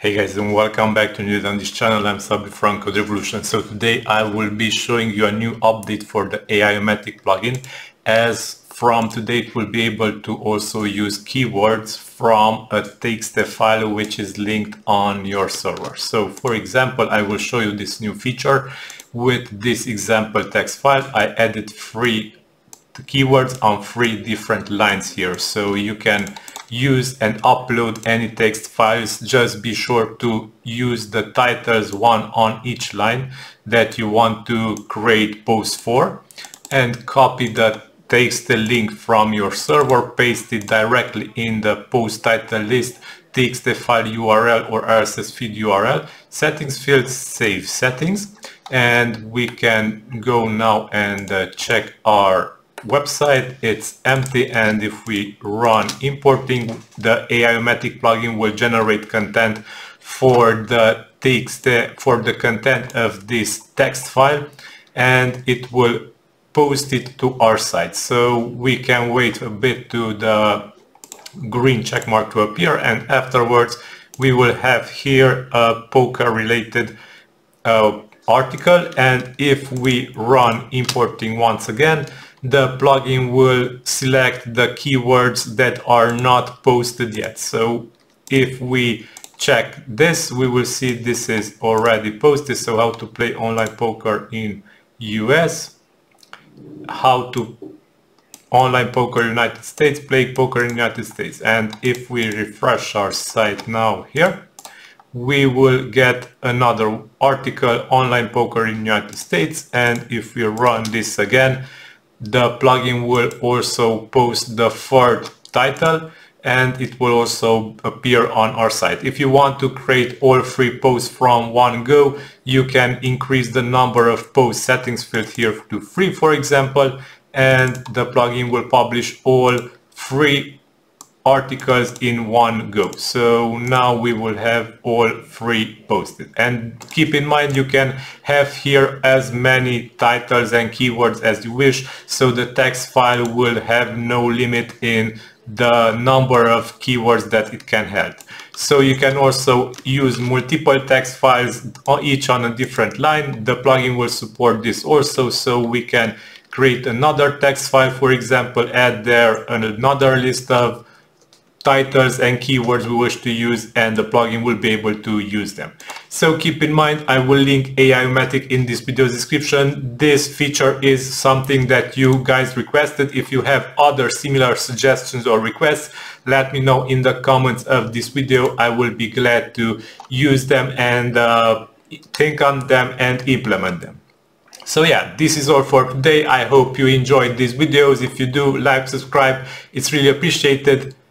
Hey guys and welcome back to News on this channel. I'm Szabi from CodeRevolution. So today I will be showing you a new update for the Aiomatic plugin as from today it will be able to also use keywords from a text file which is linked on your server. So for example I will show you this new feature with this example text file. I added three keywords on three different lines here so you can use and upload any text files, just be sure to use the titles one on each line that you want to create post for and copy the text link from your server, paste it directly in the post title list, text file URL or RSS feed URL, settings field save settings. And we can go now and uh, check our website it's empty and if we run importing the Aiomatic plugin will generate content for the text for the content of this text file and it will post it to our site. So we can wait a bit to the green check mark to appear and afterwards we will have here a poker related uh, article and if we run importing once again the plugin will select the keywords that are not posted yet. So if we check this, we will see this is already posted. So how to play online poker in US, how to online poker United States, play poker in United States. And if we refresh our site now here, we will get another article online poker in United States. And if we run this again, the plugin will also post the third title and it will also appear on our site. If you want to create all three posts from one go, you can increase the number of post settings field here to three, for example, and the plugin will publish all three articles in one go. So now we will have all three posted. And keep in mind you can have here as many titles and keywords as you wish. So the text file will have no limit in the number of keywords that it can have. So you can also use multiple text files uh, each on a different line. The plugin will support this also so we can create another text file for example add there another list of titles and keywords we wish to use and the plugin will be able to use them. So keep in mind I will link Aiomatic in this video description. This feature is something that you guys requested. If you have other similar suggestions or requests let me know in the comments of this video. I will be glad to use them and uh, think on them and implement them. So yeah, this is all for today. I hope you enjoyed these videos. If you do, like, subscribe. It's really appreciated.